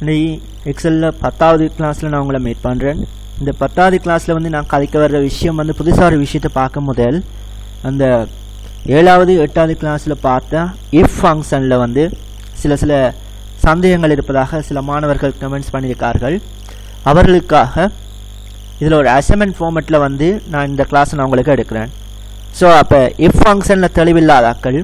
இன்னைக்கு எக்ஸலில் பத்தாவது கிளாஸில் நான் உங்களை மீட் பண்ணுறேன் இந்த பத்தாவது கிளாஸில் வந்து நான் கதைக்க வர்ற விஷயம் வந்து புதுசாக ஒரு விஷயத்தை பார்க்க முதல் அந்த ஏழாவது எட்டாவது கிளாஸில் பார்த்தா இஃப் ஃபங்க்ஷனில் வந்து சில சில சந்தேகங்கள் இருப்பதாக சில மாணவர்கள் கமெண்ட்ஸ் பண்ணியிருக்கார்கள். அவர்களுக்காக இதில் ஒரு அசைன்மெண்ட் ஃபார்மெட்டில் வந்து நான் இந்த கிளாஸை நான் உங்களுக்கு எடுக்கிறேன். ஸோ அப்போ இஃப் ஃபங்க்ஷனில் தெளிவில்லாதாக்கள்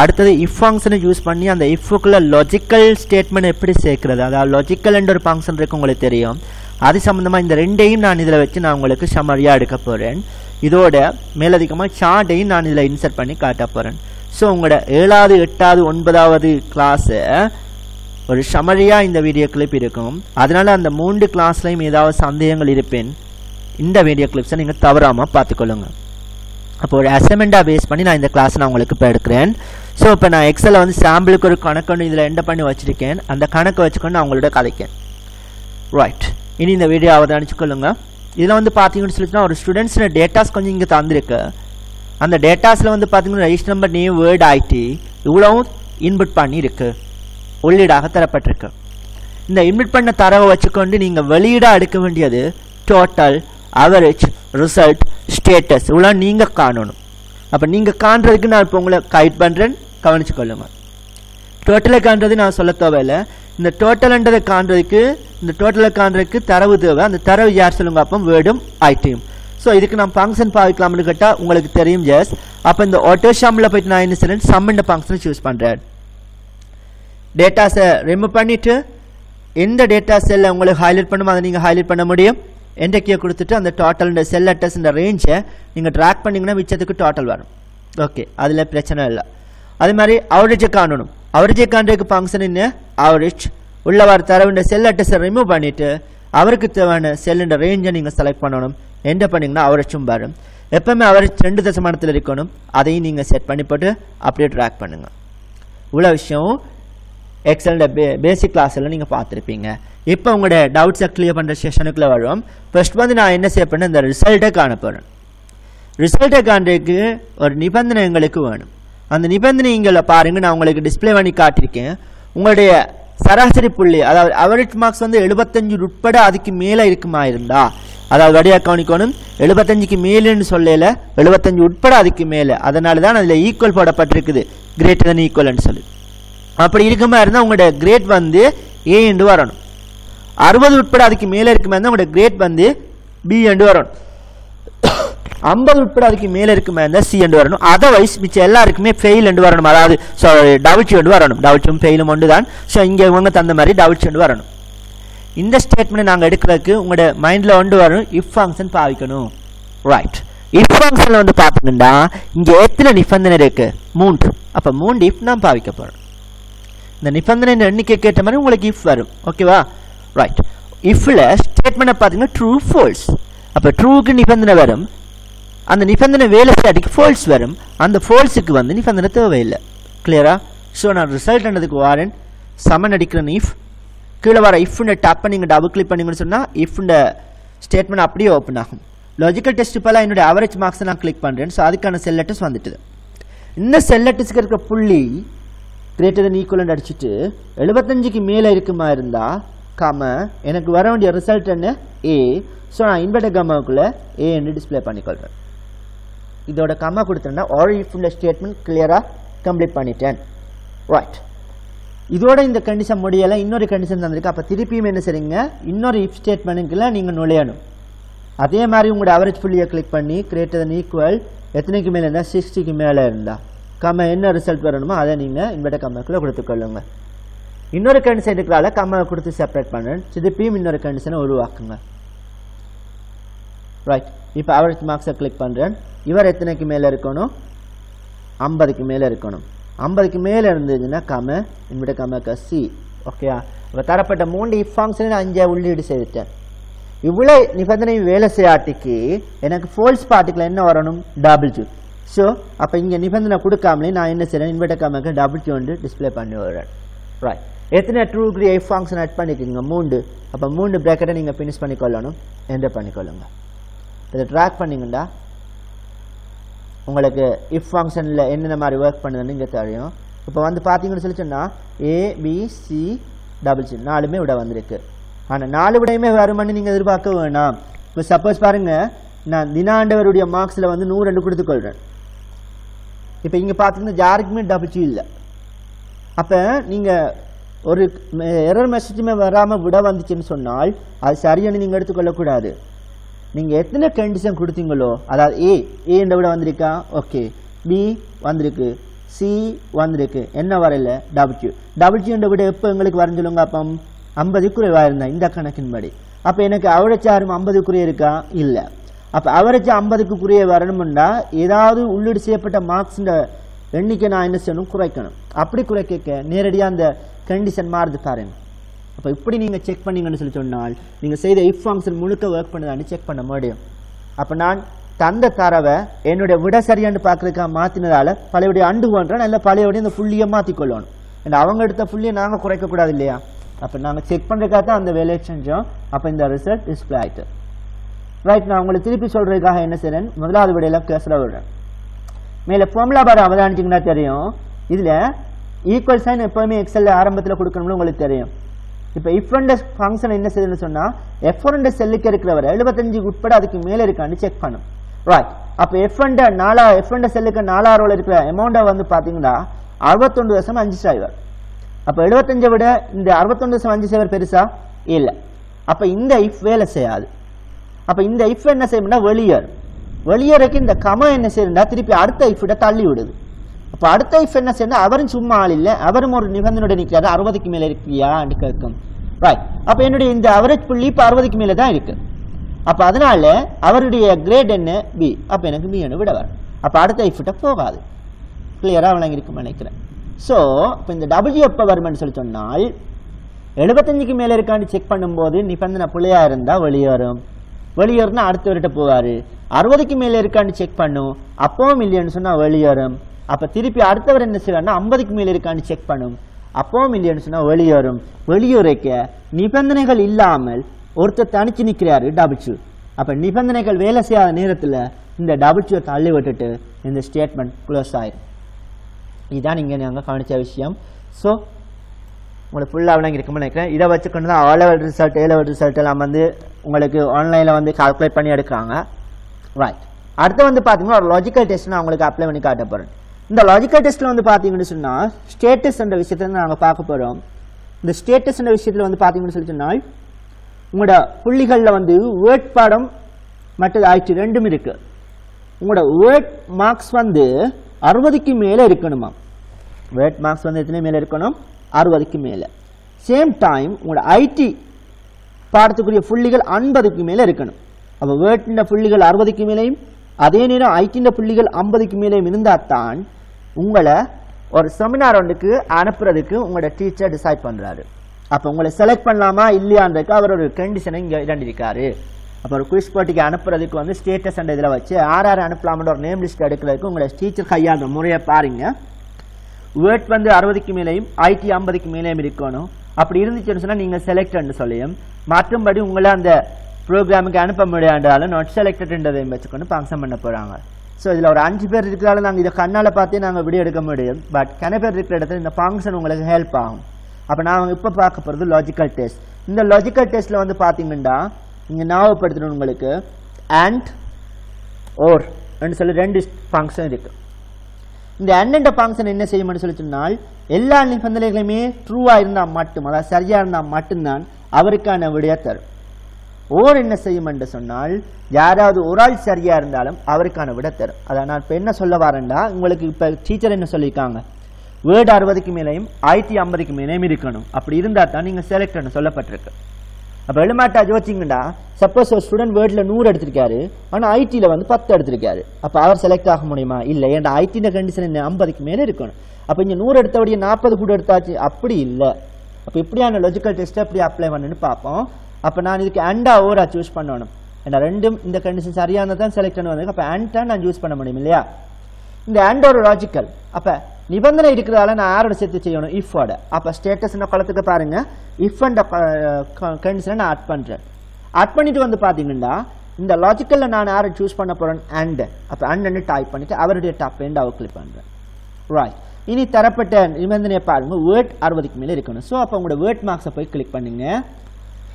அடுத்தது இஃப் ஃபங்க்ஷனை யூஸ் பண்ணி அந்த இஃப்க்குள்ள லாஜிக்கல் ஸ்டேட்மெண்ட் எப்படி சேர்க்குறது? அதாவது லாஜிக்கல் என்ற ஒரு ஃபங்க்ஷன் இருக்கு உங்களுக்கு தெரியும். அது சம்மந்தமாக இந்த ரெண்டையும் நான் இதில் வச்சு நான் உங்களுக்கு சமரியாக எடுக்க போகிறேன் இதோட மேலதிகமாக சார்ட்டையும் நான் இதில் இன்சர்ட் பண்ணி காட்ட போகிறேன் ஸோ உங்களோட ஏழாவது எட்டாவது ஒன்பதாவது கிளாஸை ஒரு சமரியாக இந்த வீடியோ கிளிப் இருக்கும். அதனால் அந்த மூன்று கிளாஸ்லையும் ஏதாவது சந்தேகங்கள் இருப்பேன் இந்த வீடியோ கிளிப்ஸை நீங்கள் தவறாமல் பார்த்துக்கொள்ளுங்க. அப்போ ஒரு அசைன்மெண்ட்டாக பேஸ் பண்ணி நான் இந்த கிளாஸ் நான் உங்களுக்கு இப்போ எடுக்கிறேன். ஸோ இப்போ நான் எக்ஸலில் வந்து சாம்பிளுக்கு ஒரு கணக்கு இதில் எண்ட் பண்ணி வச்சுருக்கேன். அந்த கணக்கை வச்சுக்கொண்டு நான் உங்களோட கதைக்கேன். ரைட் இனி இந்த வீடியோ அவதானிச்சுக்கொள்ளுங்க இதில் வந்து பார்த்தீங்கன்னு சொல்லிச்சுன்னா ஒரு ஸ்டூடெண்ட்ஸோட டேட்டாஸ் கொஞ்சம் இங்கே தந்திருக்கு. அந்த டேட்டாஸில் வந்து பார்த்தீங்கன்னா register number name word ID இவ்வளவும் இன்புட் பண்ணியிருக்கு. உள்ளீடாக தரப்பட்டிருக்கு. இந்த இன்பிட் பண்ண தரவை வச்சுக்கொண்டு நீங்கள் வெளியீடாக எடுக்க வேண்டியது டோட்டல் அவரேஜ் ரிசல்ட் ஸ்டேட்டஸ் இவ்வளோ நீங்கள் காணணும். அப்போ நீங்கள் காண்றதுக்கு நான் இப்போ உங்களை கைட் பண்ணுறேன் கவனிச்சுக்கொள்ளுங்க டோட்டலை காண்றது நான் சொல்ல தேவையில்லை. இந்த டோட்டல்ன்றதை காண்றதுக்கு இந்த டோட்டலை காண்றதுக்கு தரவு தேவை. அந்த தரவு யார் சொல்லுங்க? அப்போ வேர்டும் ஐட்டியும் ஸோ இதுக்கு நான் ஃபங்க்ஷன் பாவிக்கலாம்னு கேட்டால் உங்களுக்கு தெரியும் ஜெஸ் அப்போ இந்த ஆட்டோ ஷாமில் போயிட்டு நான் என்ன செய்றேன்? சம்மண்ட ஃபங்க்ஷனை சூஸ் பண்ணுறேன் டேட்டாஸை ரிமூவ் பண்ணிவிட்டு எந்த டேட்டா செல்லை உங்களுக்கு ஹைலைட் பண்ணுமோ அதை நீங்கள் ஹைலைட் பண்ண முடியும். என்ற கொடுத்துட்டு அந்த டோட்டல் இந்த செல் அட்டஸ் இந்த ரேஞ்சை நீங்கள் ட்ராக் பண்ணிங்கன்னா மிச்சத்துக்கு டோட்டல் வரும். ஓகே அதில் பிரச்சனை இல்லை. அதே மாதிரி அவரேஜை காணணும். அவரேஜை காண்றதுக்கு ஃபங்க்ஷன் என்ன? அவரேஜ் உள்ள வர தரவுன்ற செல் அட்டஸை ரிமூவ் பண்ணிவிட்டு அவருக்கு தேவையான செல்லுன்ற ரேஞ்சை நீங்கள் செலக்ட் பண்ணணும். என்ன பண்ணிங்கன்னா அவரேஜும் வரும். எப்பவுமே அவரேஜ் ரெண்டு தசமானத்தில் இருக்கணும். அதையும் நீங்கள் செட் பண்ணி போட்டு அப்படியே ட்ராக் பண்ணுங்கள் இவ்வளோ விஷயம். எக்ஸலோட பே பேசிக் கிளாஸில் எல்லாம் நீங்கள் பார்த்துருப்பீங்க. இப்போ உங்களோட டவுட்ஸை கிளியர் பண்ணுற செஷனுக்குள்ளே வரும். ஃபர்ஸ்ட் வந்து நான் என்ன செய்ய பண்ணேன் இந்த ரிசல்ட்டை காண போகிறேன் ரிசல்ட்டை காண்றதுக்கு ஒரு நிபந்தனை எங்களுக்கு வேணும். அந்த நிபந்தனை இங்கே பாருங்கள் நான் உங்களுக்கு டிஸ்ப்ளே பண்ணி காட்டியிருக்கேன். உங்களுடைய சராசரி புள்ளி அதாவது அவரேஜ் மார்க்ஸ் வந்து எழுபத்தஞ்சு உட்பட அதுக்கு மேலே இருக்குமா இருந்தா அதாவது வடியா கவனிக்கணும் எழுபத்தஞ்சுக்கு மேலேன்னு சொல்லல எழுபத்தஞ்சு உட்பட அதுக்கு மேலே. அதனால தான் அதில் ஈக்குவல் போடப்பட்டிருக்குது. கிரேட்டர் தன் ஈக்குவல்னு சொல்லி. அப்படி இருக்க மாதிரி இருந்தால் உங்களோட கிரேட் வந்து ஏ என்று வரணும். அறுபது உட்பட அதுக்கு மேலே இருக்க மாதிரி இருந்தால் உங்களோட கிரேட் வந்து பி என்று வரணும். ஐம்பது உட்பட அதுக்கு மேலே இருக்குமா இருந்தால் சி என்று வரணும். அதர்வைஸ் மிச்சம் எல்லாருக்குமே ஃபெயில் என்று வரணும். அதாவது ஸோ டவுட்ஸ் என்று வரணும். டவுட்ஸும் ஃபெயிலும் ஒன்று தான். ஸோ இங்கே இவங்க தந்த மாதிரி டவுட்ஸ் என்று வரணும். இந்த ஸ்டேட்மெண்ட் நாங்கள் எடுக்கிறதுக்கு உங்களோட மைண்டில் ஒன்று வரணும். இஃப் ஃபங்க்ஷன் பாவிக்கணும். ரைட் இஃப் ஃபங்க்ஷனில் வந்து பார்த்தீங்கன்னா இங்கே எத்தனை நிபந்தனை இருக்குது மூன்று. அப்போ மூன்று இஃப் நான் பாவிக்க போகிறேன் இந்த நிபந்தனை எண்ணிக்கை கேட்ட மாதிரி உங்களுக்கு இஃப் வரும். ஓகேவா ரைட் இஃப்ல ஸ்டேட்மெண்ட்டை பார்த்தீங்கன்னா ட்ரூ ஃபோல்ஸ் அப்போ ட்ரூவுக்கு நிபந்தனை வரும். அந்த நிபந்தனை வேலை செய்யாட்டிக்கு ஃபோல்ஸ் வரும். அந்த ஃபோல்ஸுக்கு வந்து நிபந்தனை தேவையில்லை. கிளியரா ஸோ நான் ரிசல்ட் என்னதுக்கு வாரேன்? சமன் அடிக்கிறேன் இஃப் கீழே வர இஃப்னு டப் பண்ணி டபுள் கிளிக் பண்ணிங்கன்னு சொன்னால் இஃப்ன்ற ஸ்டேட்மெண்ட் அப்படியே ஓப்பன் ஆகும். லாஜிக்கல் டெஸ்ட் இப்போலாம் என்னுடைய அவரேஜ் மார்க்ஸை நான் கிளிக் பண்ணுறேன் ஸோ அதுக்கான செல் லெட்டர்ஸ் வந்துட்டுது. இந்த செல் லெட்டர்ஸ்க்கு இருக்க புள்ளி கிரேட்டர் தன் ஈக்குவலண்ட் அடிச்சுட்டு எழுபத்தஞ்சுக்கு மேலே இருக்குமா இருந்தால் கம எனக்கு வர வேண்டிய ரிசல்ட் என்ன? ஏ ஸோ நான் இன்வெர்டர் கம்மாவுக்குள்ள ஏ என்று டிஸ்பிளே பண்ணிக்கொள்கிறேன் இதோட கம்மா கொடுத்தேன்னா ஆல் இஃப்ல ஸ்டேட்மெண்ட் கிளியராக கம்ப்ளீட் பண்ணிட்டேன். ரைட் இதோட இந்த கண்டிஷன் முடியலை இன்னொரு கண்டிஷன் தந்திருக்கு. அப்போ திருப்பியும் என்ன செய்றீங்க? இன்னொரு இஃப் ஸ்டேட்மெண்ட்டுக்குள்ள நீங்கள் நுழையணும். அதே மாதிரி உங்களோட அவரேஜ் புள்ளியை கிளிக் பண்ணி கிரேட்டர் தன் ஈக்குவல் எத்தனைக்கு மேலே இருந்தால் சிக்ஸ்டிக்கு மேலே இருந்தால் கம்ம என்ன ரிசல்ட் வரணுமோ அதை நீங்கள் இன்வெர்டர் கம்மக்குள்ளே கொடுத்துக்கொள்ளுங்க. இன்னொரு கண்டிஷன் இருக்கிறால கம்மாவை கொடுத்து செப்பரேட் பண்ணுறேன் திருப்பியும் இன்னொரு கண்டிஷனை உருவாக்குங்க. ரைட் இப்போ அவரேஜ் மார்க்ஸை கிளிக் பண்ணுறேன் இவர் எத்தனைக்கு மேலே இருக்கணும்? ஐம்பதுக்கு மேலே இருக்கணும். ஐம்பதுக்கு மேலே இருந்ததுன்னா கம இன்வெர்டர் கம்மக்கு சி ஓகேயா இப்போ தரப்பட்ட மூன்று இஃப் ஃபங்க்ஷனை அஞ்சை உள்ளீடு செய்துட்டேன் இவ்வளோ நிபந்தனை வேலை செய்யாட்டிக்கு எனக்கு ஃபோல்ஸ் பார்ட்டிக்கில் என்ன வரணும்? டபுள் ஜூ ஸோ அப்போ இங்கே நிபந்தனை கொடுக்காமலே நான் என்ன செய்கிறேன் இன்வெர்டர் கம்மக்கு டபுள் ஜூ வந்து டிஸ்பிளே பண்ணி விடுறேன். ரைட் எத்தனை ட்ரூ கிரி எஃப் ஃபங்க்ஷன் ஆட் பண்ணிக்கிறீங்க மூண்டு அப்போ மூணு ப்ராக்கெட்டை நீங்கள் ஃபினிஷ் பண்ணிக்கொள்ளணும். என்டர் பண்ணிக்கொள்ளுங்க. இதை ட்ராக் பண்ணிங்கண்டா உங்களுக்கு இஃப் ஃபங்க்ஷனில் என்னென்ன மாதிரி ஒர்க் பண்ணுதுன்னு இங்கே தெரியும். இப்போ வந்து பார்த்தீங்கன்னு சொல்லி சொன்னால் A B C double C நாலுமே விட வந்திருக்கு. ஆனால் நாலு விடையுமே வருமானு நீங்கள் எதிர்பார்க்க வேணாம். இப்போ சப்போஸ் பாருங்கள் நான் தினாண்டவருடைய மார்க்ஸில் வந்து நூறு ரெண்டு கொடுத்துக்கொள்கிறேன் இப்போ இங்கே பார்த்தீங்கன்னா யாருக்குமே டபுள் ஜி இல்லை. அப்போ நீங்கள் ஒரு எரர் மெசேஜுமே வராமல் விட வந்துச்சுன்னு சொன்னால் அது சரியான நீங்கள் எடுத்துக்கொள்ளக்கூடாது நீங்கள் எத்தனை கண்டிஷன் கொடுத்தீங்களோ அதாவது ஏ ஏன்ற விட வந்திருக்கா? ஓகே பி வந்திருக்கு. சி வந்திருக்கு. என்ன வரல டபுள்யூ டபுள்யூன்ற விட எப்போ எங்களுக்கு வரைஞ்சு சொல்லுங்க அப்போ ஐம்பது குறைவாக இருந்தா இந்த கணக்கின்படி அப்போ எனக்கு அவ்வளோச்சாரும் ஐம்பது குறை இருக்கா? இல்லை. அப்போ அவரேஜ் ஐம்பதுக்கு குறைய வரணும்னா ஏதாவது உள்ளீடு செய்யப்பட்ட மார்க்ஸின் எண்ணிக்கை நான் என்ன செய்யணும்? குறைக்கணும். அப்படி குறைக்க நேரடியாக அந்த கண்டிஷன் மாறுது பாருங்க. அப்போ இப்படி நீங்கள் செக் பண்ணீங்கன்னு சொல்லி சொன்னால் நீங்கள் செய்த இஃப் ஃபங்க்ஷன் முழுக்க ஒர்க் பண்ணுதான்னு செக் பண்ண முடியும். அப்போ நான் தந்த தரவை என்னுடைய விட சரியான்னு பார்க்குறதுக்காக மாற்றினதால பழையபடி அண்டு பண்ணுறேன் இல்லை பழையபடி அந்த புள்ளியை மாற்றிக்கொள்ளணும் அண்ட் அவங்க எடுத்த புள்ளியை நாங்கள் குறைக்கக்கூடாது இல்லையா? அப்போ நாங்கள் செக் பண்ணுறதுக்காக தான் அந்த வேலையை செஞ்சோம். அப்போ இந்த ரிசல்ட் டிஸ்பிளே ஆகிட்டு ரைட் நான் உங்களுக்கு திருப்பி சொல்கிறதுக்காக என்ன செய்றேன்? முதலாவது விடையில் கேஸில் விடுறேன். மேலே ஃபார்முலா பார் அவதானிச்சிங்கன்னா தெரியும். இதில் ஈக்குவல் சைன் எப்போவுமே எக்ஸல் ஆரம்பத்தில் கொடுக்கணும்னு உங்களுக்கு தெரியும். இப்போ இஃப் அண்ட் ஃபங்க்ஷன் என்ன செய்யுதுன்னு சொன்னால் எஃப் அண்ட் செல்லுக்கு இருக்கிறவர் எழுபத்தஞ்சு உட்பட அதுக்கு மேலே இருக்கான்னு செக் பண்ணும். ரைட் அப்போ எஃப் அண்ட் நாலா எஃப் அண்ட் செல்லுக்கு நாலா ரோல இருக்கிற அமௌண்ட்டை வந்து பார்த்தீங்கன்னா அறுபத்தொன்று தசம் அஞ்சு சைவர் அப்போ எழுபத்தஞ்சை விட இந்த அறுபத்தொன்று தசம் அஞ்சு சைவர் பெருசா? இல்லை. அப்போ இந்த இஃப் வேலை செய்யாது. அப்போ இந்த இஃப் என்ன செய்யணும்னா வெளியேறு வெளியேறக்கு இந்த கம என்ன செய்யணும்னா திருப்பி அடுத்த இஃப்ட தள்ளி விடுது. அப்போ அடுத்த இஃப் என்ன செய்யணும் அவரும் சும்மா ஆள் இல்லை அவரும் ஒரு நிபந்தனையோட நிற்கிறாரு அறுபதுக்கு மேலே இருக்கியான்னு கேட்கும். ரைட் அப்போ என்னுடைய இந்த அவரேஜ் புள்ளி இப்போ அறுபதுக்கு மேலே தான் இருக்கு. அப்போ அதனால அவருடைய கிரேட் என்ன? பி அப்போ எனக்கு பி விட வரும். அப்போ அடுத்த இஃப்ட போகாது. கிளியராக விளங்கியிருக்கும்னு நினைக்கிறேன். ஸோ இப்போ இந்த டபிள்யூ எப்போ வரும்னு சொல்லி சொன்னால் எழுபத்தஞ்சுக்கு மேலே இருக்கான்னு செக் பண்ணும்போது நிபந்தனை பிள்ளையாக இருந்தால் வெளியேறும். வெளியேறுனா அடுத்தவர்கிட்ட போவார். அறுபதுக்கு மேலே இருக்கான்னு செக் பண்ணும். அப்பவும் இல்லைன்னு சொன்னால் வெளியேறும். அப்போ திருப்பி அடுத்தவர் என்ன செய்வார்னா ஐம்பதுக்கு மேலே இருக்கான்னு செக் பண்ணும். அப்பவும் இல்லைன்னு சொன்னால் வெளியேறும். வெளியுரைக்க நிபந்தனைகள் இல்லாமல் ஒருத்தர் தனிச்சு நிற்கிறாரு டபிள்யூ அப்போ நிபந்தனைகள் வேலை செய்யாத நேரத்தில் இந்த டபிள்யூ தள்ளி விட்டுட்டு இந்த ஸ்டேட்மெண்ட் க்ளோஸ் ஆயிரும். இதுதான் இங்கே நாங்கள் கவனித்த விஷயம். ஸோ உங்களுக்கு ஃபுல்லாக விளங்கி இருக்கும்னு நினைக்கிறேன். இதை வச்சுக்கொண்டு தான் O level result A level result எல்லாம் வந்து உங்களுக்கு ஆன்லைனில் வந்து கால்குலேட் பண்ணி எடுக்கிறாங்க. ரைட் அடுத்து வந்து பார்த்தீங்கன்னா ஒரு லாஜிக்கல் டெஸ்ட் நான் உங்களுக்கு அப்ளை பண்ணி காட்ட போகிறேன் இந்த லாஜிக்கல் டெஸ்ட்டில் வந்து பார்த்தீங்கன்னு சொன்னால் ஸ்டேட்டஸ் என்ற விஷயத்தை நாங்கள் பார்க்க போகிறோம் இந்த ஸ்டேட்டஸ் என்ற விஷயத்தில் வந்து பார்த்தீங்கன்னு சொல்லி சொன்னால் உங்களோட புள்ளிகளில் வந்து வேர்ட் பாடம் மற்றது ஆயிடுச்சு ரெண்டும் இருக்குது உங்களோட வேர்ட் மார்க்ஸ் வந்து அறுபதுக்கு மேலே இருக்கணுமா? வேர்ட் மார்க்ஸ் வந்து எத்தனை மேலே இருக்கணும்? அறுபதுக்கு மேலே. சேம் டைம் உங்களோட ஐடி பாடத்துக்குரிய புள்ளிகள் ஐம்பதுக்கு மேலே இருக்கணும். அப்போ வேர்ட்டின் புள்ளிகள் அறுபதுக்கு மேலேயும் அதே நேரம் ஐடியின் புள்ளிகள் ஐம்பதுக்கு மேலேயும் இருந்தால் தான் உங்களை ஒரு செமினார் ஒன்றுக்கு அனுப்புறதுக்கு உங்களோட டீச்சர் டிசைட் பண்ணுறாரு அப்போ உங்களை செலக்ட் பண்ணலாமா இல்லையான்றதுக்கு அவர் ஒரு கண்டிஷனை இங்கே இரண்டிருக்காரு அப்போ ஒரு குவிஸ் போட்டிக்கு அனுப்புறதுக்கு வந்து ஸ்டேட்டஸ் அண்ட் இதில் வச்சு ஆர் ஆர் அனுப்பலாமன்ற ஒரு நேம் லிஸ்ட் எடுக்கிறதுக்கு உங்களை டீச்சர் கையாளுற முறையை பாருங்கள் வேர்ட் வந்து அறுபதுக்கு மேலேயும் ஐடி ஐம்பதுக்கு மேலேயும் இருக்கணும். அப்படி இருந்துச்சுன்னு சொன்னால் நீங்கள் செலக்டட்னு சொல்லியும். மற்றும்படி உங்களை அந்த ப்ரோக்ராமுக்கு அனுப்ப முடியாண்டாலும் நாட் செலக்டட்ன்றதையும் வச்சுக்கொண்டு ஃபங்க்ஷன் பண்ண போகிறாங்க ஸோ இதில் ஒரு அஞ்சு பேர் இருக்கிறாலும் நாங்கள் இதை கண்ணால் பார்த்தே நாங்கள் வீடியோ எடுக்க முடியும். பட் கன பேர் இருக்கிற இடத்துல இந்த ஃபங்க்ஷன் உங்களுக்கு ஹெல்ப் ஆகும். அப்போ நான் இப்போ பார்க்க போகிறது லாஜிக்கல் டெஸ்ட் இந்த லாஜிக்கல் டெஸ்ட்டில் வந்து பார்த்தீங்கன்னா இங்கே ஞாபகப்படுத்தணும் உங்களுக்கு அண்ட் ஓர் ரெண்டு சொல்லி ரெண்டு ஃபங்க்ஷன் இருக்குது இந்த அண்ணன்ற ஃபங்க்ஷன் என்ன செய்யும்னு சொல்லி சொன்னால் எல்லா நிபந்தனைகளுமே ட்ரூவாக இருந்தால் மட்டும் அதாவது சரியாக இருந்தால் மட்டும்தான் அவருக்கான விடையை தரும். ஓர் என்ன செய்யும் என்று சொன்னால் யாராவது ஒரு ஆள் சரியாக இருந்தாலும் அவருக்கான விட தரும். அதான் நான் இப்போ என்ன சொல்ல வரேன்டா உங்களுக்கு இப்போ டீச்சர் என்ன சொல்லியிருக்காங்க? வேர்டு அறுபதுக்கு மேலேயும் ஆயிரத்தி ஐம்பதுக்கு மேலேயும் இருக்கணும். அப்படி இருந்தால் தான் நீங்கள் செலக்ட் சொல்லப்பட்டிருக்கு. அப்போ எழுமாட்டா ஜோச்சிங்கண்டா சப்போஸ் ஒரு ஸ்டூடெண்ட் வேர்டில் நூறு எடுத்திருக்காரு ஆனால் ஐடியில் வந்து பத்து எடுத்திருக்காரு. அப்போ அவர் செலக்ட் ஆக முடியுமா? இல்லை. ஏன்டா ஐடியில் கண்டிஷன் ஐம்பதுக்கு மேலே இருக்கணும். அப்போ இங்கே நூறு எடுத்தபடியே நாற்பது கூட எடுத்தாச்சு? அப்படி இல்லை. அப்போ இப்படியான லாஜிக்கல் டெஸ்ட்டை எப்படி அப்ளை பண்ணுன்னு பார்ப்போம். அப்போ நான் இதுக்கு அண்டா ஓரா சூஸ் பண்ணணும். ஏன்னா ரெண்டும் இந்த கண்டிஷன் சரியானதான் செலக்ட் பண்ணுவாங்க அப்போ அண்டா நான் சூஸ் பண்ண முடியும் இல்லையா? இந்த அண்ட் ஒரு லாஜிக்கல் அப்போ நிபந்தனை இருக்கிறதால நான் யாரோட சேர்த்து செய்யணும் இஃபோட அப்போ ஸ்டேட்டஸ் குளத்துக்கு பாருங்க. இஃப் அண்ட் கண்டிஷனை நான் ஆட் பண்ணுறேன் ஆட் பண்ணிட்டு வந்து பார்த்தீங்கன்னா இந்த லாஜிக்கலில் நான் யாரை சூஸ் பண்ண போகிறேன் அண்ட் அப்போ அண்ட் டைப் பண்ணிட்டு அவருடைய டாப் எண்ட் அவர் கிளிக் பண்ணுறேன் ரைட் இனி தரப்பட்ட நிபந்தனையை பாருங்க வேர்ட் அறுபதுக்கு மேலே இருக்கணும். ஸோ அப்போ உங்களோட வேர்ட் மார்க்ஸை போய் கிளிக் பண்ணுங்க.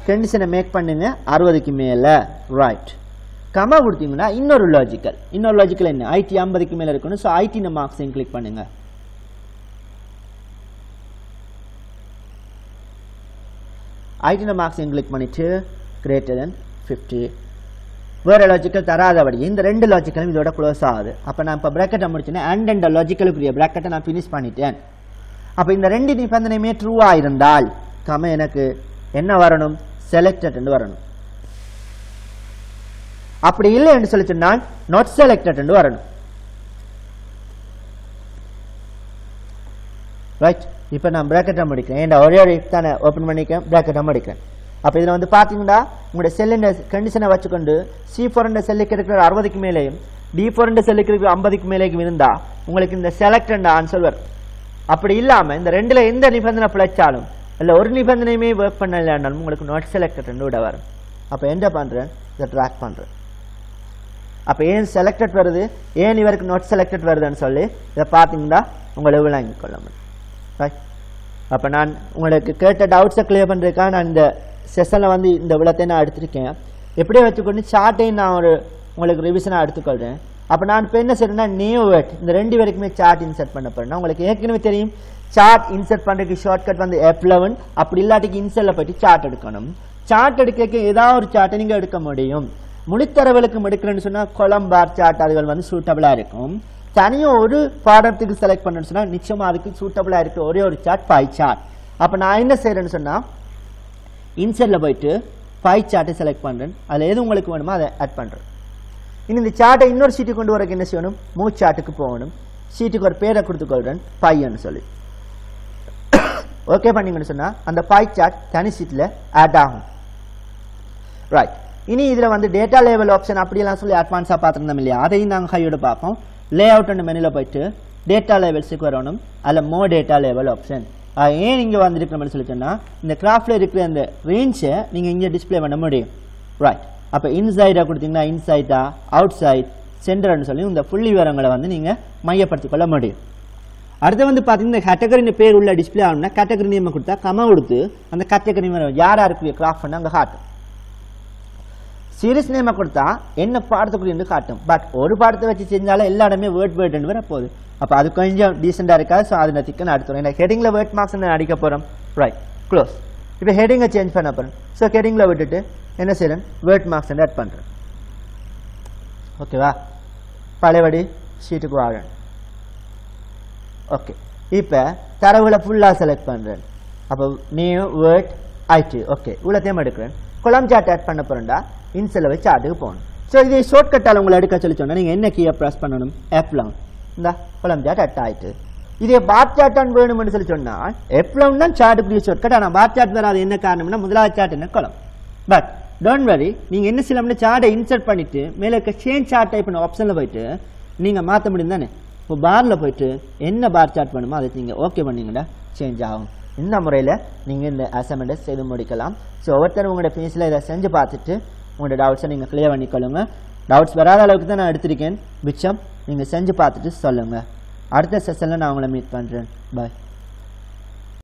கண்டிஷனை மேக் பண்ணுங்க அறுபதுக்கு மேலே. ரைட் கமா கொடுத்தீங்கன்னா இன்னொரு லாஜிக்கல் இன்னொரு லாஜிக்கல் என்ன? ஐடி ஐம்பதுக்கு மேலே இருக்கணும். ஸோ ஐடி மார்க்ஸையும் கிளிக் பண்ணுங்க. ஐடி மார்க்ஸையும் கிளிக் பண்ணிட்டு கிரேட்டர் தென் ஃபிஃப்டி வேறு லாஜிக்கல் தராதபடி. இந்த ரெண்டு லாஜிக்கலும் இதோட க்ளோஸ் ஆகுது. அப்போ நான் இப்போ ப்ராக்கெட்டை முடிச்சேன்னா அண்ட் அண்ட் லாஜிக்கலுக்குரிய ப்ராக்கெட்டை நான் ஃபினிஷ் பண்ணிட்டேன். அப்போ இந்த ரெண்டு நிபந்தனையுமே ட்ரூவாக இருந்தால் கம எனக்கு என்ன வரணும்? செலக்டட் வரணும். அப்படி இல்லை என்று சொல்லி சொன்னால் நாட் செலக்டட் வரணும். ரைட் இப்போ நான் ப்ராக்கெட்டை முடிக்கிறேன். ஏன்டா ஒரே ஒரு தானே ஓப்பன் பண்ணிக்கிறேன் ப்ராக்கெட்டை முடிக்கிறேன். அப்போ இதில் வந்து பார்த்தீங்கன்னா உங்களுடைய செல்லின் கண்டிஷனை வச்சுக்கொண்டு சி ஃபோர்ன்ற செல்லுக்கு இருக்கிற அறுபதுக்கு மேலேயும் டி ஃபோர்ன்ற செல்லுக்கு இருக்கிற ஐம்பதுக்கு மேலேயும் இருந்தால் உங்களுக்கு இந்த செலக்ட் ஆன்சர் வரும் அப்படி இல்லாமல் இந்த ரெண்டில் எந்த நிபந்தனை பிழைச்சாலும் இல்லை ஒரு நிபந்தனையுமே ஒர்க் பண்ணலைன்னாலும் உங்களுக்கு நாட் செலக்டட் விட வரும். அப்போ என்ன பண்ணுறேன் இதை ட்ராக் பண்ணுறேன் அப்போ ஏன் செலக்டட் வருது? ஏன் இவருக்கு நாட் செலக்டட் வருதுன்னு சொல்லி இதை பார்த்தீங்கன்னா உங்களை விளங்கி கொள்ள முடியும். ரைட் அப்போ நான் உங்களுக்கு கேட்ட டவுட்ஸை கிளியர் பண்ணுறதுக்காக நான் இந்த செஷனில் வந்து இந்த விளத்தை நான் எடுத்திருக்கேன். எப்படியே வச்சுக்கொண்டு சார்ட்டையும் நான் ஒரு உங்களுக்கு ரிவிஷனாக எடுத்துக்கொள்கிறேன் அப்போ நான் இப்போ என்ன செய்யறேன்னா நியூ வேர்ட் இந்த ரெண்டு வரைக்குமே சார்ட் இன்சர்ட் பண்ண போறேன். உங்களுக்கு ஏற்கனவே தெரியும் சார்ட் இன்சர்ட் பண்ணுறதுக்கு ஷார்ட்கட் வந்து எஃப் லெவன் அப்படி இல்லாட்டிக்கு இன்சர்ட்டில் போயிட்டு சார்ட் எடுக்கணும். சார்ட் எடுக்க ஏதாவது ஒரு சார்ட்டை நீங்கள் எடுக்க முடியும். முடித்தரவலுக்கு எடுக்கிறேன்னு சொன்னால் குளம் பார் சார்ட் அதுகள் வந்து சூட்டபிளாக இருக்கும். தனியாக ஒரு பாடத்துக்கு செலக்ட் பண்ணணும்னு சொன்னால் நிச்சயமாக அதுக்கு சூட்டபிளாக இருக்க ஒரே ஒரு சார்ட் பாய் சார்ட் அப்போ நான் என்ன செய்கிறேன்னு சொன்னால் இன்சர்ட்டில் போயிட்டு பாய் சார்ட்டை செலக்ட் பண்ணுறேன் அதில் எது உங்களுக்கு வேணுமோ அதை ஆட் பண்ணுறேன் இனி இந்த சார்ட்டை இன்னொரு சீட்டுக்கு கொண்டு வரக்கு என்ன செய்யணும்? மூ சார்ட்டுக்கு போகணும். சீட்டுக்கு ஒரு பேரை கொடுத்துக்கொள்கிறேன் பையன்னு சொல்லி. ஓகே பண்ணீங்கன்னு சொன்னால் அந்த பாய் சார்ட் தனி சீட்டில் ஆட் ஆகும். ரைட் இனி இதில் வந்து டேட்டா லேவல் ஆப்ஷன் அப்படியெல்லாம் சொல்லி அட்வான்ஸாக பார்த்துருந்தோம் இல்லையா? அதையும் நாங்கள் கையோடு பார்ப்போம். லே அவுட்னு அண்ட் போயிட்டு டேட்டா லெவல்ஸுக்கு வரணும். அதில் மோ டேட்டா லெவல் ஆப்ஷன் ஏன் இங்கே வந்திருக்கிறோம்னு சொல்லி சொன்னால் இந்த கிராஃப்டில் இருக்கிற அந்த ரேஞ்சை நீங்கள் இங்கே டிஸ்ப்ளே பண்ண முடியும். ரைட் அப்போ இன்சைடாக கொடுத்தீங்கன்னா இன்சைடா அவுட் சைட் சென்டர்னு சொல்லி இந்த புள்ளி விவரங்களை வந்து நீங்கள் மையப்படுத்திக் கொள்ள முடியும். அடுத்து வந்து பார்த்தீங்கன்னா கேட்டகரின் பேர் உள்ள டிஸ்ப்ளே ஆகணும்னா கேட்டகரி நேம் கொடுத்தா கம கொடுத்து அந்த கேட்டகரி யாராக இருக்கிற கிராஃப்ட் பண்ண அங்கே காட்டும். சீரியஸ் நேமை கொடுத்தா என்ன பாடத்துக்குரிய காட்டும். பட் ஒரு பாடத்தை வச்சு செஞ்சாலும் எல்லா இடமே வேர்ட் வேர்டுன்னு வர போகுது. அப்போ அது கொஞ்சம் டீசெண்டாக இருக்காது ஸோ அதை நான் திக்கன் அடுத்துறோம் ஏன்னா ஹெட்டிங்கில் வேர்ட் மார்க்ஸ் நான் அடிக்க போகிறோம் ரைட் க்ளோஸ் இப்போ ஹெட்டிங்கை சேஞ்ச் பண்ண போகிறேன் ஸோ ஹெட்டிங்கில் விட்டுட்டு என்ன செய்கிறேன் வேர்ட் மார்க்ஸ் ஆட் பண்ணுறேன் ஓகேவா பழையபடி ஷீட்டுக்கு வாழன் ஓகே இப்போ தரவுகளை ஃபுல்லாக செலக்ட் பண்ணுறேன் அப்போ நியூ வேர்ட் ஐடி ஓகே இவ்வளோத்தையும் எடுக்கிறேன். குளம் சாட் ஆட் பண்ண போகிறேன்டா இன்செல்ல வச்சு அதுக்கு போகணும். ஸோ இதே ஷார்ட்கட்டால் உங்களை எடுக்க சொல்லி சொன்னால் நீங்கள் என்ன கீயை ப்ரெஸ் பண்ணணும்? எஃப்லாம் இந்த குளம் சாட் அட் ஆயிட்டு. இதே பாத் சாட்டான் வேணும்னு சொல்லி சொன்னால் எஃப்லாம் தான் சாட்டுக்குரிய ஷார்ட் கட் ஆனால் பார் சாட் வராது என்ன காரணம்னா முதலாவது சாட் என்ன? குளம் பட் டோன்ட் வரி நீங்கள் என்ன செய்யலாம்னா சார்ட்டை இன்சர்ட் பண்ணிவிட்டு மேலே இருக்க சேஞ்ச் சார்ட் டைப் பண்ண ஆப்ஷனில் போயிட்டு நீங்கள் மாற்ற முடியும் தானே? இப்போ பாரில் போயிட்டு என்ன பார் சார்ட் பண்ணுமோ அதை நீங்கள் ஓகே பண்ணீங்கன்னா சேஞ்ச் ஆகும். இந்த முறையில் நீங்கள் இந்த அசைன்மெண்ட்டை செய்து முடிக்கலாம். ஸோ ஒவ்வொருத்தரும் உங்களோட ஃபீஸில் இதை செஞ்சு பார்த்துட்டு உங்களோட டவுட்ஸை நீங்கள் கிளியர் பண்ணிக்கொள்ளுங்க. டவுட்ஸ் வராத அளவுக்கு தான் நான் எடுத்திருக்கேன். மிச்சம் நீங்கள் செஞ்சு பார்த்துட்டு சொல்லுங்கள் அடுத்த செஷனில் நான் உங்களை மீட் பண்ணுறேன் பாய்